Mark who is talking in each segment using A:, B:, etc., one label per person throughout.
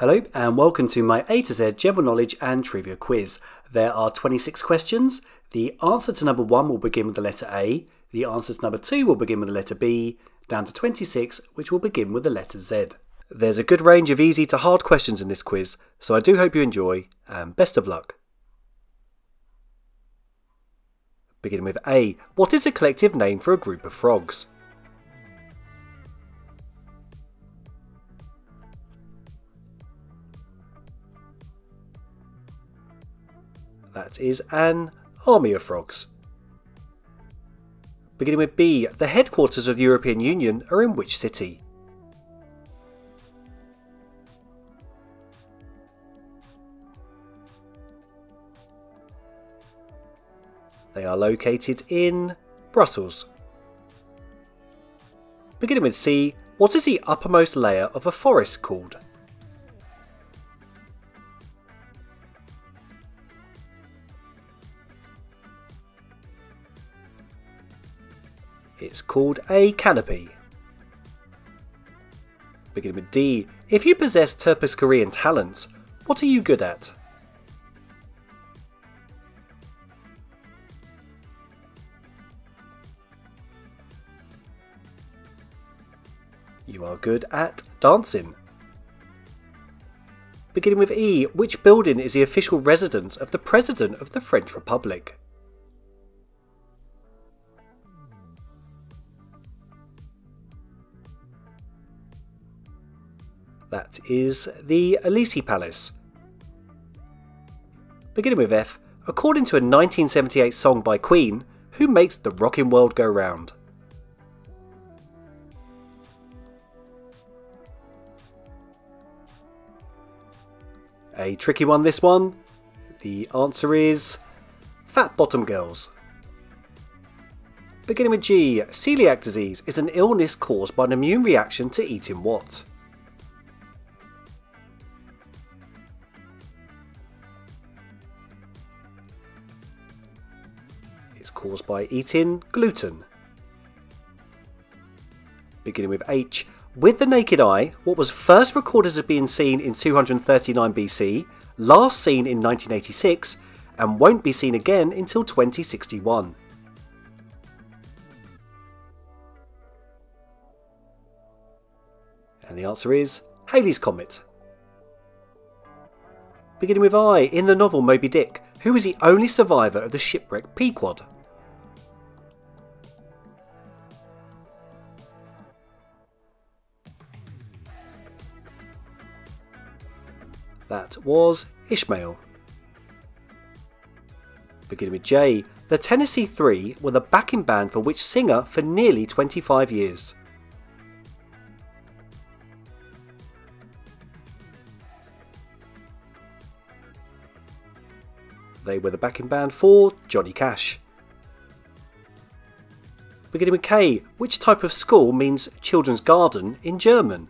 A: Hello and welcome to my A to Z general knowledge and trivia quiz. There are 26 questions. The answer to number 1 will begin with the letter A, the answer to number 2 will begin with the letter B, down to 26 which will begin with the letter Z. There's a good range of easy to hard questions in this quiz, so I do hope you enjoy and best of luck. Beginning with A, what is a collective name for a group of frogs? That is an army of frogs. Beginning with B, the headquarters of the European Union are in which city? They are located in Brussels. Beginning with C, what is the uppermost layer of a forest called? It's called a canopy. Beginning with D, if you possess Terpsichorean talents, what are you good at? You are good at dancing. Beginning with E, which building is the official residence of the President of the French Republic? That is the Elysee Palace. Beginning with F, according to a 1978 song by Queen, who makes the rocking world go round? A tricky one, this one. The answer is Fat Bottom Girls. Beginning with G, celiac disease is an illness caused by an immune reaction to eating what? It's caused by eating gluten. Beginning with H, with the naked eye, what was first recorded as being seen in 239 BC, last seen in 1986, and won't be seen again until 2061. And the answer is Halley's Comet. Beginning with I, in the novel Moby Dick, who is the only survivor of the shipwreck Pequod? That was Ishmael. Beginning with J, the Tennessee Three were the backing band for which singer for nearly 25 years. They were the backing band for Johnny Cash. Beginning with K, which type of school means children's garden in German?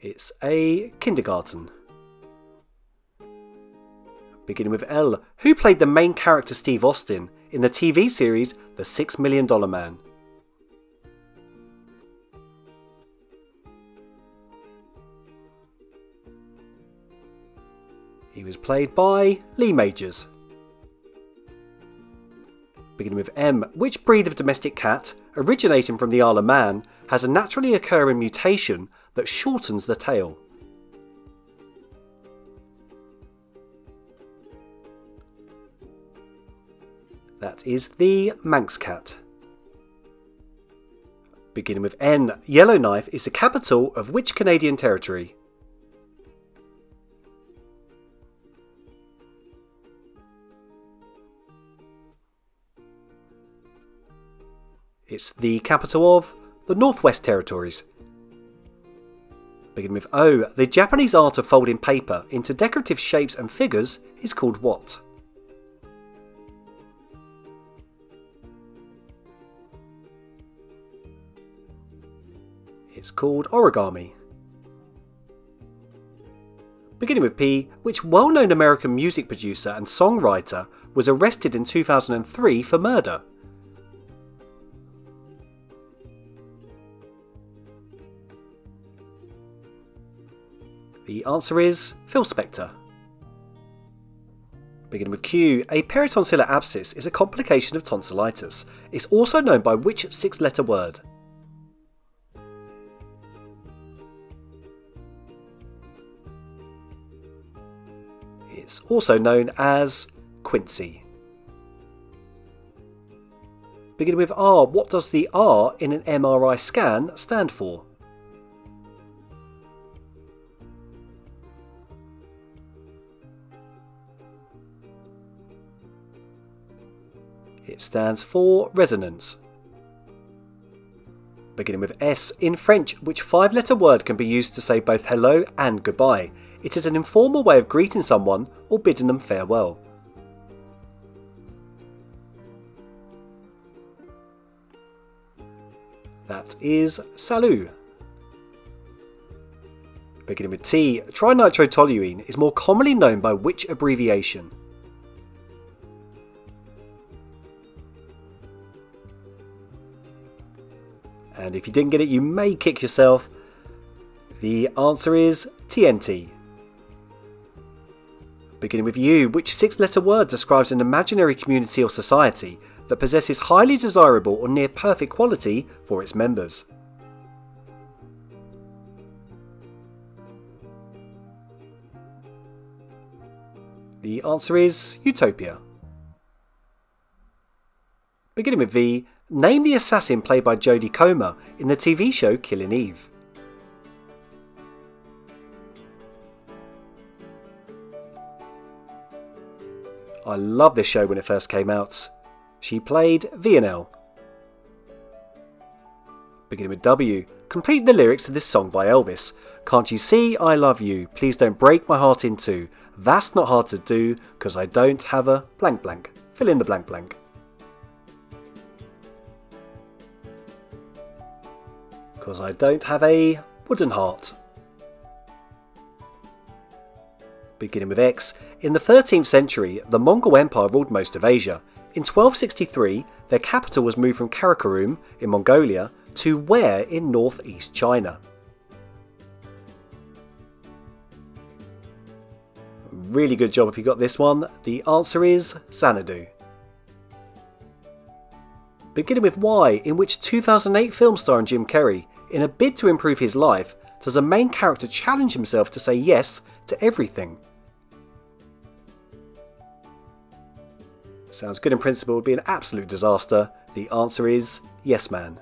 A: It's a kindergarten. Beginning with L, who played the main character Steve Austin in the TV series The Six Million Dollar Man? He was played by Lee Majors. Beginning with M, which breed of domestic cat, originating from the Isle of Man, has a naturally occurring mutation that shortens the tail. That is the Manx cat. Beginning with N, Yellowknife is the capital of which Canadian territory? It's the capital of the Northwest Territories. Beginning with O, the Japanese art of folding paper into decorative shapes and figures is called what? It's called origami. Beginning with P, which well known American music producer and songwriter was arrested in 2003 for murder? The answer is Phil Spector. Beginning with Q, a peritonsillar abscess is a complication of tonsillitis. It's also known by which six letter word? It's also known as Quinsy. Beginning with R, what does the R in an MRI scan stand for? Stands for resonance. Beginning with S, in French, which five letter word can be used to say both hello and goodbye? It is an informal way of greeting someone or bidding them farewell. That is salut. Beginning with T, trinitrotoluene is more commonly known by which abbreviation? And if you didn't get it, you may kick yourself. The answer is TNT. Beginning with U, which six letter word describes an imaginary community or society that possesses highly desirable or near perfect quality for its members? The answer is Utopia. Beginning with V, name the assassin played by Jodie Comer in the TV show Killing Eve. I loved this show when it first came out. She played Villanelle. Beginning with W, complete the lyrics to this song by Elvis. Can't you see I love you? Please don't break my heart in two. That's not hard to do, cause I don't have a blank blank. Fill in the blank blank. Because I don't have a wooden heart. Beginning with X, in the 13th century, the Mongol Empire ruled most of Asia. In 1263, their capital was moved from Karakorum in Mongolia to where in northeast China. Really good job if you got this one. The answer is Xanadu beginning with Y, in which 2008 film star Jim Carrey in a bid to improve his life, does a main character challenge himself to say yes to everything? Sounds good in principle, would be an absolute disaster. The answer is Yes Man.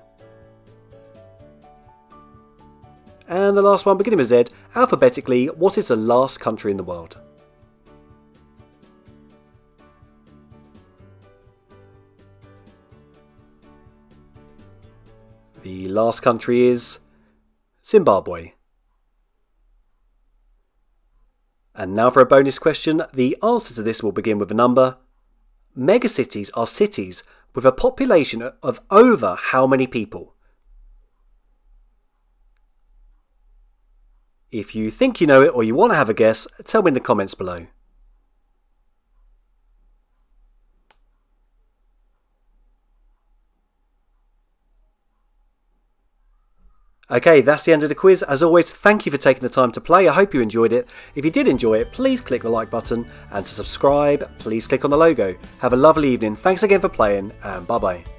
A: And the last one, beginning with Z, alphabetically, what is the last country in the world? Last country is Zimbabwe. And now for a bonus question. The answer to this will begin with a number. Megacities are cities with a population of over how many people? If you think you know it or you want to have a guess, tell me in the comments below. Okay, that's the end of the quiz. As always, thank you for taking the time to play. I hope you enjoyed it. If you did enjoy it, please click the like button, and to subscribe, please click on the logo. Have a lovely evening. Thanks again for playing, and bye bye.